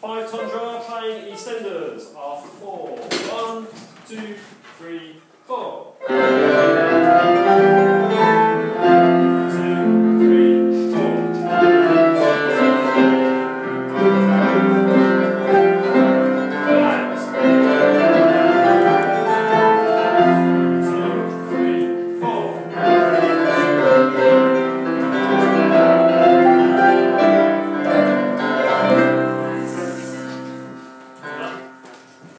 Five Tundra playing EastEnders after four. One, two, three, four.